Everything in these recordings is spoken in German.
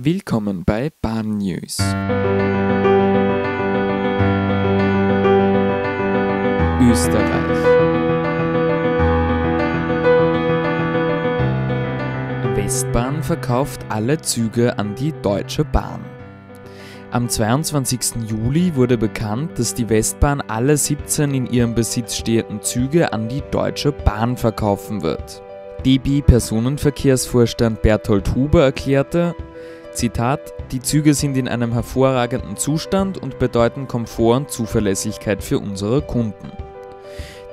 Willkommen bei Bahn News. Österreich. Westbahn verkauft alle Züge an die Deutsche Bahn. Am 22. Juli wurde bekannt, dass die Westbahn alle 17 in ihrem Besitz stehenden Züge an die Deutsche Bahn verkaufen wird. DB Personenverkehrsvorstand Berthold Huber erklärte, Zitat, die Züge sind in einem hervorragenden Zustand und bedeuten Komfort und Zuverlässigkeit für unsere Kunden.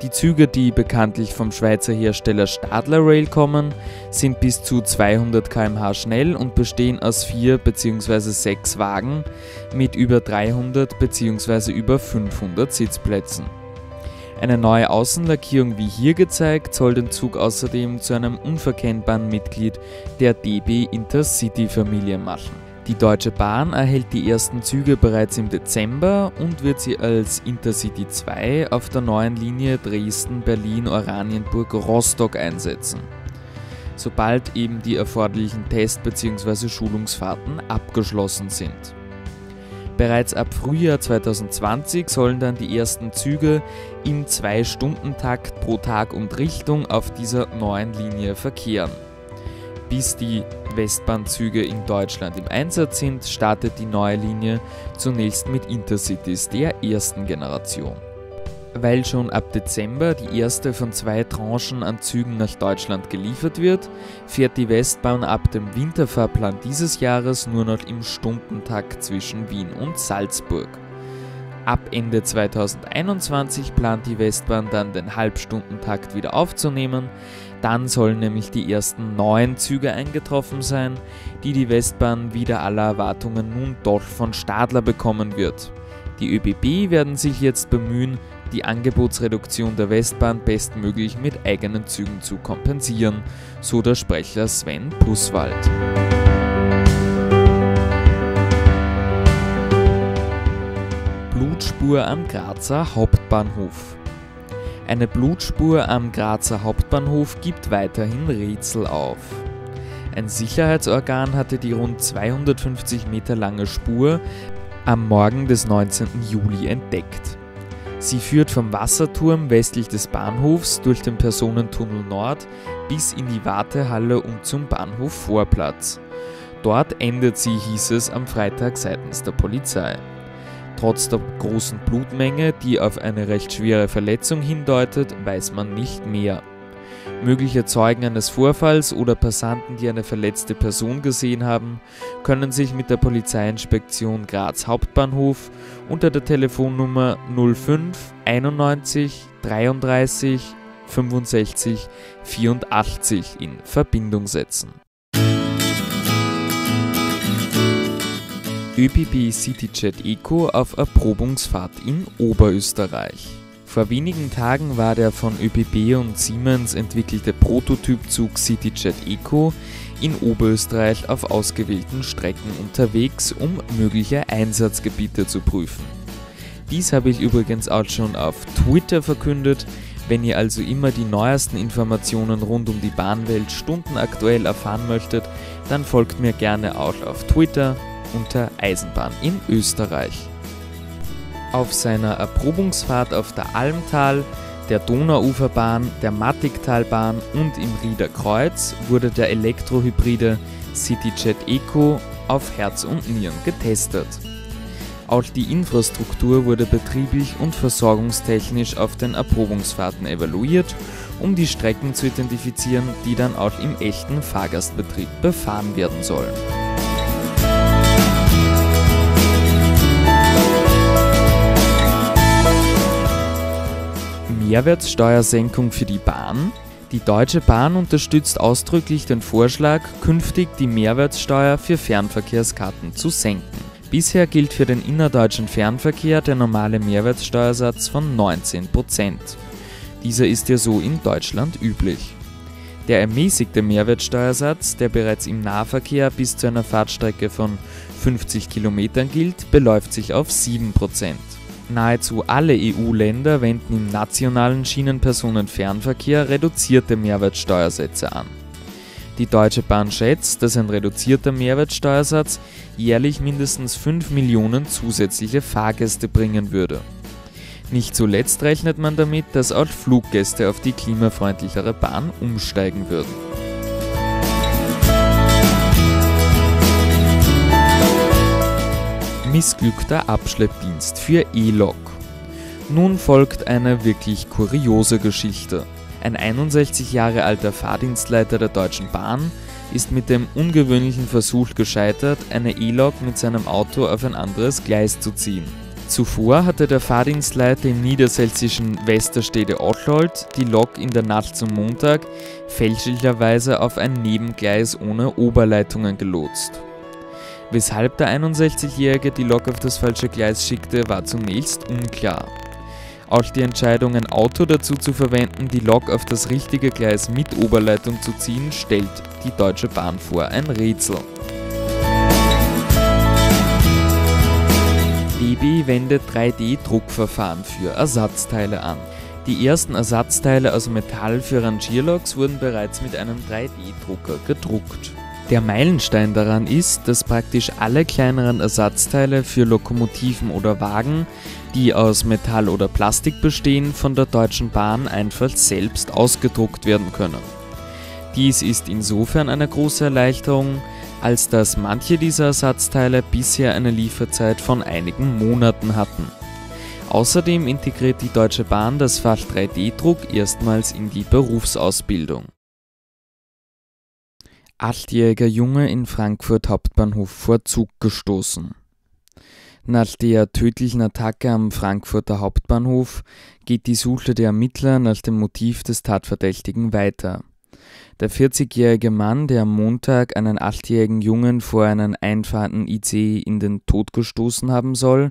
Die Züge, die bekanntlich vom Schweizer Hersteller Stadler Rail kommen, sind bis zu 200 km/h schnell und bestehen aus vier bzw. sechs Wagen mit über 300 bzw. über 500 Sitzplätzen. Eine neue Außenlackierung wie hier gezeigt soll den Zug außerdem zu einem unverkennbaren Mitglied der DB Intercity-Familie machen. Die Deutsche Bahn erhält die ersten Züge bereits im Dezember und wird sie als Intercity 2 auf der neuen Linie Dresden-Berlin-Oranienburg-Rostock einsetzen, sobald eben die erforderlichen Test- bzw. Schulungsfahrten abgeschlossen sind. Bereits ab Frühjahr 2020 sollen dann die ersten Züge im 2-Stunden-Takt pro Tag und Richtung auf dieser neuen Linie verkehren. Bis die Westbahnzüge in Deutschland im Einsatz sind, startet die neue Linie zunächst mit Intercities der ersten Generation. Weil schon ab Dezember die erste von zwei Tranchen an Zügen nach Deutschland geliefert wird, fährt die Westbahn ab dem Winterfahrplan dieses Jahres nur noch im Stundentakt zwischen Wien und Salzburg. Ab Ende 2021 plant die Westbahn dann den Halbstundentakt wieder aufzunehmen. Dann sollen nämlich die ersten neun Züge eingetroffen sein, die die Westbahn wieder aller Erwartungen nun doch von Stadler bekommen wird. Die ÖBB werden sich jetzt bemühen, die Angebotsreduktion der Westbahn bestmöglich mit eigenen Zügen zu kompensieren, so der Sprecher Sven Pusswald. Blutspur am Grazer Hauptbahnhof. Eine Blutspur am Grazer Hauptbahnhof gibt weiterhin Rätsel auf. Ein Sicherheitsorgan hatte die rund 250 Meter lange Spur am Morgen des 19. Juli entdeckt. Sie führt vom Wasserturm westlich des Bahnhofs durch den Personentunnel Nord bis in die Wartehalle und zum Bahnhof Vorplatz. Dort endet sie, hieß es am Freitag seitens der Polizei. Trotz der großen Blutmenge, die auf eine recht schwere Verletzung hindeutet, weiß man nicht mehr. Mögliche Zeugen eines Vorfalls oder Passanten, die eine verletzte Person gesehen haben, können sich mit der Polizeiinspektion Graz Hauptbahnhof unter der Telefonnummer 05 91 33 65 84 in Verbindung setzen. ÖPB CityJet Eco auf Erprobungsfahrt in Oberösterreich. Vor wenigen Tagen war der von ÖPB und Siemens entwickelte Prototypzug CityJet Eco in Oberösterreich auf ausgewählten Strecken unterwegs, um mögliche Einsatzgebiete zu prüfen. Dies habe ich übrigens auch schon auf Twitter verkündet. Wenn ihr also immer die neuesten Informationen rund um die Bahnwelt stundenaktuell erfahren möchtet, dann folgt mir gerne auch auf Twitter unter Eisenbahn in Österreich. Auf seiner Erprobungsfahrt auf der Almtal, der Donauuferbahn, der Mattigtalbahn und im Rieder Kreuz wurde der Elektrohybride CityJet Eco auf Herz und Nieren getestet. Auch die Infrastruktur wurde betrieblich und versorgungstechnisch auf den Erprobungsfahrten evaluiert, um die Strecken zu identifizieren, die dann auch im echten Fahrgastbetrieb befahren werden sollen. Mehrwertsteuersenkung für die Bahn. Die Deutsche Bahn unterstützt ausdrücklich den Vorschlag, künftig die Mehrwertsteuer für Fernverkehrskarten zu senken. Bisher gilt für den innerdeutschen Fernverkehr der normale Mehrwertsteuersatz von 19%. Dieser ist ja so in Deutschland üblich. Der ermäßigte Mehrwertsteuersatz, der bereits im Nahverkehr bis zu einer Fahrtstrecke von 50 Kilometern gilt, beläuft sich auf 7%. Nahezu alle EU-Länder wenden im nationalen Schienenpersonenfernverkehr reduzierte Mehrwertsteuersätze an. Die Deutsche Bahn schätzt, dass ein reduzierter Mehrwertsteuersatz jährlich mindestens 5 Millionen zusätzliche Fahrgäste bringen würde. Nicht zuletzt rechnet man damit, dass auch Fluggäste auf die klimafreundlichere Bahn umsteigen würden. Missglückter Abschleppdienst für E-Lok. Nun folgt eine wirklich kuriose Geschichte. Ein 61 Jahre alter Fahrdienstleiter der Deutschen Bahn ist mit dem ungewöhnlichen Versuch gescheitert, eine E-Lok mit seinem Auto auf ein anderes Gleis zu ziehen. Zuvor hatte der Fahrdienstleiter im niedersächsischen Westerstede Otthold die Lok in der Nacht zum Montag fälschlicherweise auf ein Nebengleis ohne Oberleitungen gelotst. Weshalb der 61-Jährige die Lok auf das falsche Gleis schickte, war zunächst unklar. Auch die Entscheidung, ein Auto dazu zu verwenden, die Lok auf das richtige Gleis mit Oberleitung zu ziehen, stellt die Deutsche Bahn vor ein Rätsel. DB wendet 3D-Druckverfahren für Ersatzteile an. Die ersten Ersatzteile aus Metall für Rangierloks wurden bereits mit einem 3D-Drucker gedruckt. Der Meilenstein daran ist, dass praktisch alle kleineren Ersatzteile für Lokomotiven oder Wagen, die aus Metall oder Plastik bestehen, von der Deutschen Bahn einfach selbst ausgedruckt werden können. Dies ist insofern eine große Erleichterung, als dass manche dieser Ersatzteile bisher eine Lieferzeit von einigen Monaten hatten. Außerdem integriert die Deutsche Bahn das Fach 3D-Druck erstmals in die Berufsausbildung. Achtjähriger Junge in Frankfurt Hauptbahnhof vor Zug gestoßen. Nach der tödlichen Attacke am Frankfurter Hauptbahnhof geht die Suche der Ermittler nach dem Motiv des Tatverdächtigen weiter. Der 40-jährige Mann, der am Montag einen achtjährigen Jungen vor einen einfahrenden IC in den Tod gestoßen haben soll,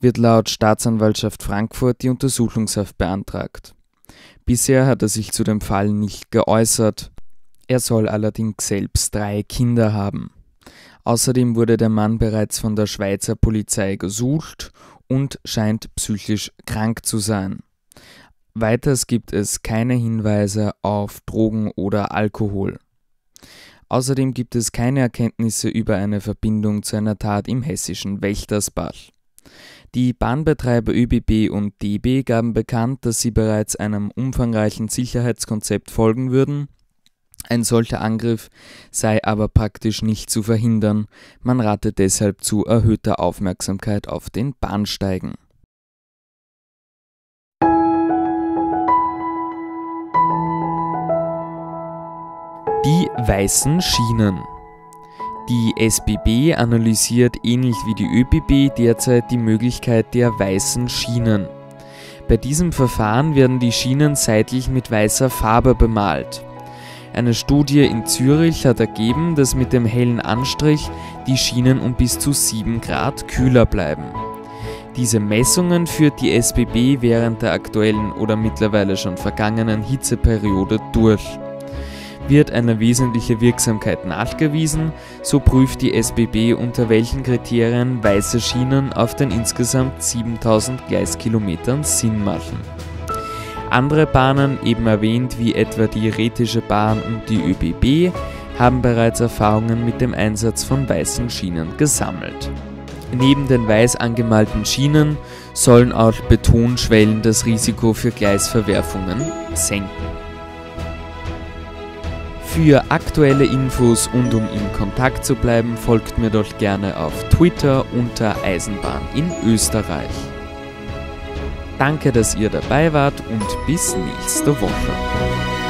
wird laut Staatsanwaltschaft Frankfurt die Untersuchungshaft beantragt. Bisher hat er sich zu dem Fall nicht geäußert. Er soll allerdings selbst drei Kinder haben. Außerdem wurde der Mann bereits von der Schweizer Polizei gesucht und scheint psychisch krank zu sein. Weiters gibt es keine Hinweise auf Drogen oder Alkohol. Außerdem gibt es keine Erkenntnisse über eine Verbindung zu einer Tat im hessischen Wächtersbach. Die Bahnbetreiber ÖBB und DB gaben bekannt, dass sie bereits einem umfangreichen Sicherheitskonzept folgen würden ein solcher Angriff sei aber praktisch nicht zu verhindern, man rate deshalb zu erhöhter Aufmerksamkeit auf den Bahnsteigen. Die weißen Schienen. Die SBB analysiert ähnlich wie die ÖBB derzeit die Möglichkeit der weißen Schienen. Bei diesem Verfahren werden die Schienen seitlich mit weißer Farbe bemalt. Eine Studie in Zürich hat ergeben, dass mit dem hellen Anstrich die Schienen um bis zu 7 Grad kühler bleiben. Diese Messungen führt die SBB während der aktuellen oder mittlerweile schon vergangenen Hitzeperiode durch. Wird eine wesentliche Wirksamkeit nachgewiesen, so prüft die SBB unter welchen Kriterien weiße Schienen auf den insgesamt 7000 Gleiskilometern Sinn machen. Andere Bahnen, eben erwähnt wie etwa die Rätische Bahn und die ÖBB, haben bereits Erfahrungen mit dem Einsatz von weißen Schienen gesammelt. Neben den weiß angemalten Schienen sollen auch Betonschwellen das Risiko für Gleisverwerfungen senken. Für aktuelle Infos und um in Kontakt zu bleiben, folgt mir doch gerne auf Twitter unter Eisenbahn in Österreich. Danke, dass ihr dabei wart und bis nächste Woche.